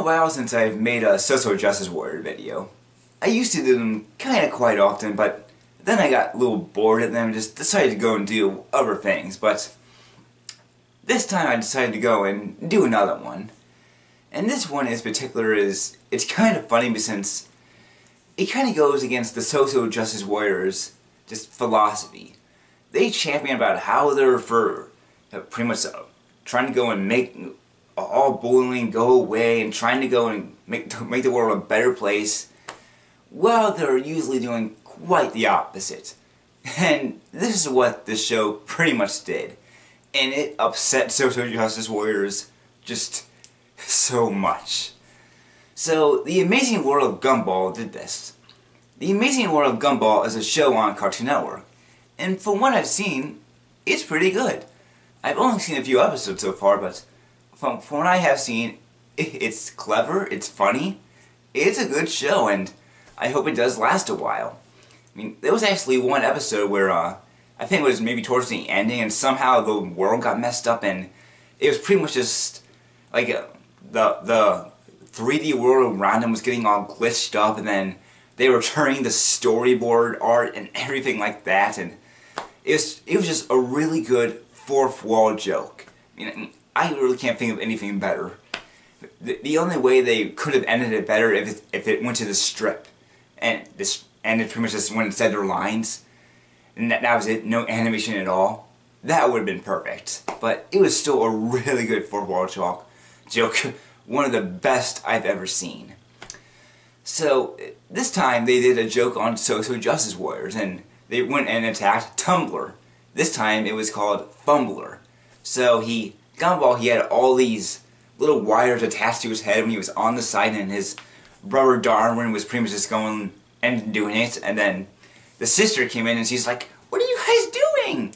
A while since I've made a Social Justice Warrior video. I used to do them kinda quite often, but then I got a little bored of them and just decided to go and do other things, but this time I decided to go and do another one. And this one in particular is, it's kind of funny since it kind of goes against the social justice warriors, just philosophy. They champion about how they're for uh, pretty much uh, trying to go and make all bullying go away and trying to go and make, make the world a better place, well, they're usually doing quite the opposite. And this is what the show pretty much did. And it upset social justice warriors just so much. So, The Amazing World of Gumball did this. The Amazing World of Gumball is a show on Cartoon Network. And from what I've seen, it's pretty good. I've only seen a few episodes so far, but from, what I have seen, it's clever, it's funny, it's a good show, and I hope it does last a while. I mean, there was actually one episode where, uh, I think it was maybe towards the ending, and somehow the world got messed up, and it was pretty much just, like, uh, the, the 3D world around them was getting all glitched up, and then they were turning the storyboard art and everything like that, and it was, it was just a really good fourth wall joke. I mean, I really can't think of anything better. The, the only way they could have ended it better if it, if it went to the strip, and this ended pretty much just when it said their lines, and that, that was it, no animation at all. That would have been perfect. But it was still a really good fourth wall joke. Joke, one of the best I've ever seen. So this time they did a joke on social justice warriors, and they went and attacked Tumblr. This time it was called Fumbler. So he Gumball, he had all these little wires attached to his head when he was on the side, and his brother Darwin was pretty much just going and doing it. And then the sister came in and she's like, "What are you guys doing?"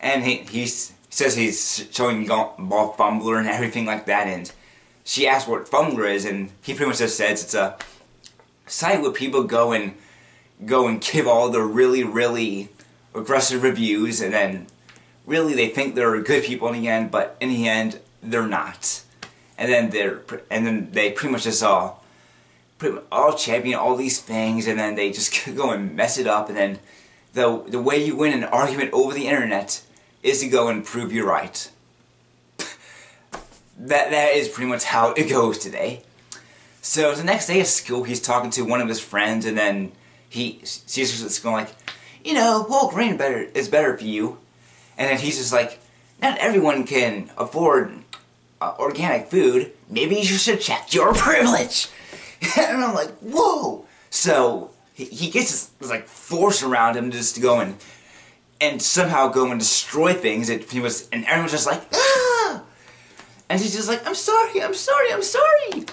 And he he says he's showing Gumball Fumbler and everything like that. And she asked what Fumbler is, and he pretty much just says it's a site where people go and go and give all the really really aggressive reviews, and then really they think they're good people in the end, but in the end they're not. And then they're and then they pretty much just all pretty much all champion all these things, and then they just go and mess it up. And then the the way you win an argument over the internet is to go and prove you're right. that that is pretty much how it goes today. So the next day at school, he's talking to one of his friends, and then he sees just going like, you know, whole Green better is better for you. And then he's just like, not everyone can afford uh, organic food. Maybe you should check your privilege. and I'm like, whoa. So he, he gets this, this, like force around him just to go and and somehow go and destroy things. It, he was, and everyone's just like, ah! And he's just like, I'm sorry, I'm sorry, I'm sorry.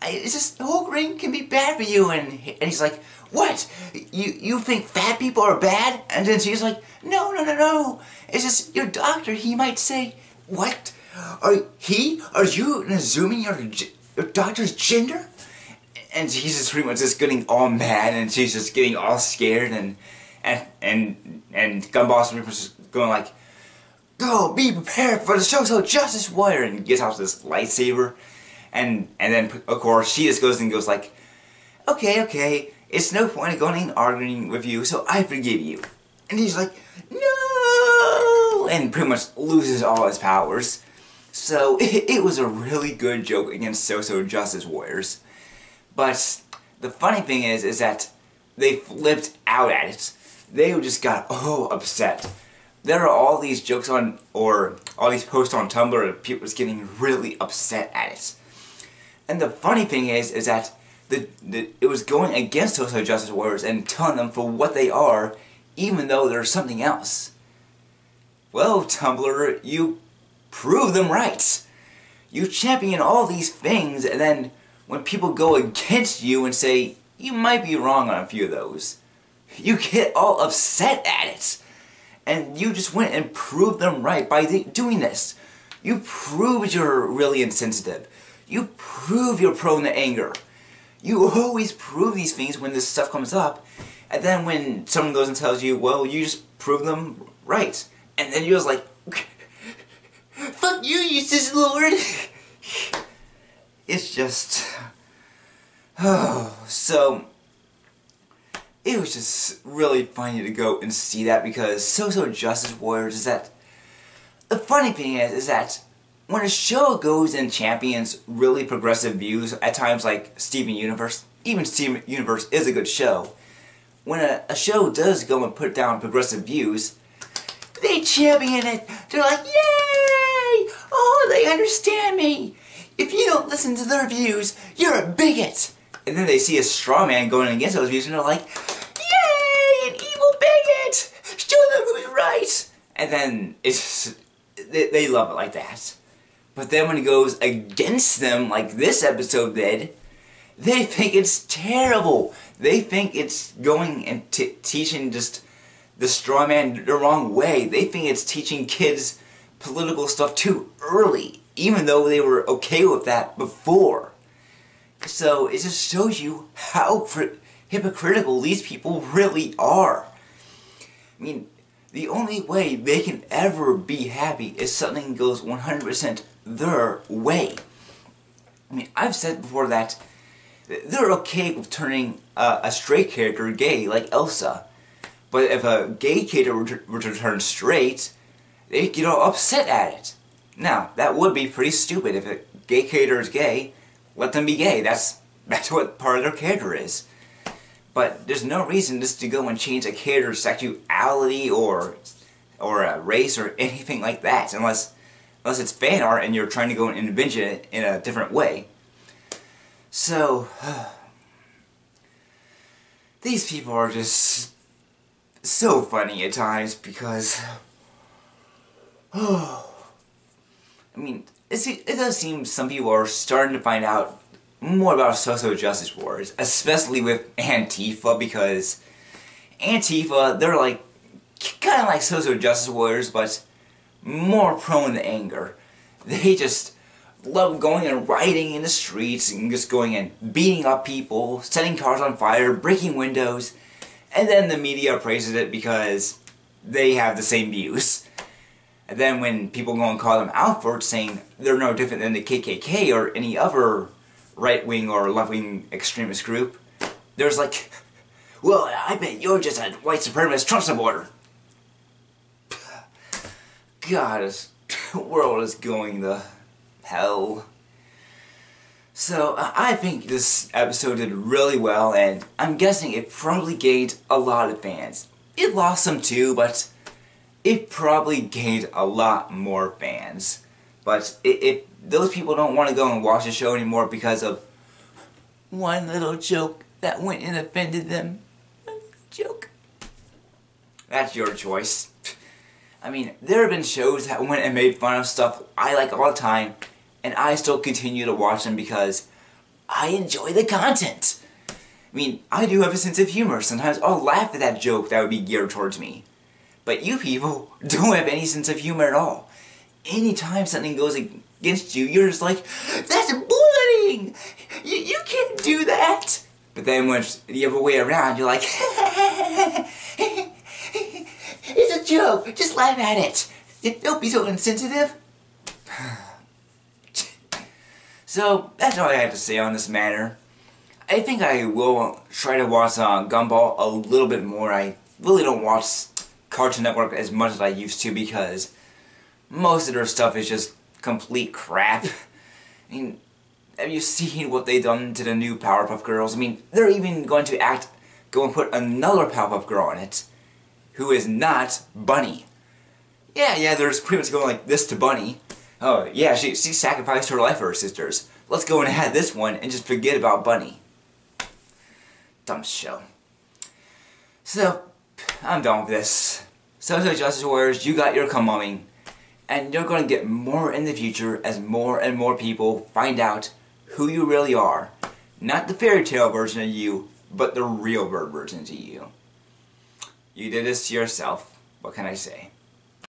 I, it's just whole grain can be bad for you. And and he's like, what? You you think fat people are bad? And then she's like, no, no, no, no. It's just your doctor. He might say, what? Are he? Are you assuming your your doctor's gender? And she's just pretty much just getting all mad, and she's just getting all scared, and and and and Gumball's pretty much just going like, "Go, be prepared for the social justice warrior," and gets out this lightsaber, and and then of course she just goes and goes like, "Okay, okay." It's no point in going and arguing with you, so I forgive you. And he's like, no! And pretty much loses all his powers. So it, it was a really good joke against social justice warriors. But the funny thing is, is that they flipped out at it. They just got oh upset. There are all these jokes on, or all these posts on Tumblr, people was getting really upset at it. And the funny thing is, is that the, the, it was going against social justice warriors and telling them for what they are, even though they're something else. Well, Tumblr, you prove them right. You champion all these things, and then when people go against you and say, you might be wrong on a few of those, you get all upset at it. And you just went and proved them right by doing this. You proved you're really insensitive. You prove you're prone to anger. You always prove these things when this stuff comes up, and then when someone goes and tells you, well, you just prove them right. And then you're just like, fuck you, you cis lord. it's just oh so it was just really funny to go and see that because So-So Justice Warriors is that the funny thing is is that when a show goes and champions really progressive views at times like Steven Universe even Steven Universe is a good show when a, a show does go and put down progressive views they champion it. They're like yay! Oh they understand me. If you don't listen to their views you're a bigot. And then they see a straw man going against those views and they're like yay an evil bigot. Show them who's right. And then it's they, they love it like that but then when it goes against them, like this episode did, they think it's terrible. They think it's going and teaching just the straw man the wrong way. They think it's teaching kids political stuff too early, even though they were okay with that before. So it just shows you how hypocritical these people really are. I mean, the only way they can ever be happy is something goes 100% their way. I mean, I've said before that they're okay with turning uh, a straight character gay, like Elsa. But if a gay character were to, were to turn straight, they get all upset at it. Now, that would be pretty stupid. If a gay character is gay, let them be gay. That's that's what part of their character is. But there's no reason just to go and change a character's sexuality or or a race or anything like that, unless unless it's fan art and you're trying to go and envision it in a different way. So, these people are just so funny at times because, I mean, it does seem some people are starting to find out more about social justice wars, especially with Antifa because Antifa, they're like, kind of like social justice warriors, but more prone to anger. They just love going and rioting in the streets and just going and beating up people, setting cars on fire, breaking windows, and then the media praises it because they have the same views. And then when people go and call them out for it, saying they're no different than the KKK or any other right-wing or left-wing extremist group, there's like, well, I bet you're just a white supremacist Trump supporter. God, this world is going to hell. So, uh, I think this episode did really well, and I'm guessing it probably gained a lot of fans. It lost some too, but it probably gained a lot more fans. But if those people don't want to go and watch the show anymore because of one little joke that went and offended them, joke. That's your choice. I mean, there have been shows that went and made fun of stuff I like all the time, and I still continue to watch them because I enjoy the content. I mean, I do have a sense of humor. Sometimes I'll laugh at that joke that would be geared towards me. But you people don't have any sense of humor at all. Anytime something goes against you, you're just like, that's bullying! You, you can't do that! But then when it's the other way around, you're like, It's a joke. Just laugh at it. Don't be so insensitive. so, that's all I have to say on this matter. I think I will try to watch uh, Gumball a little bit more. I really don't watch Cartoon Network as much as I used to because most of their stuff is just complete crap. I mean, have you seen what they've done to the new Powerpuff Girls? I mean, they're even going to act, go and put another Powerpuff Girl on it who is not Bunny. Yeah, yeah, they're just pretty much going like this to Bunny. Oh, yeah, she, she sacrificed her life for her sisters. Let's go and add this one and just forget about Bunny. Dumb show. So, I'm done with this. So, so Justice Warriors, you got your coming. And you're going to get more in the future as more and more people find out who you really are. Not the fairy tale version of you, but the real bird version of you. You did this to yourself. What can I say?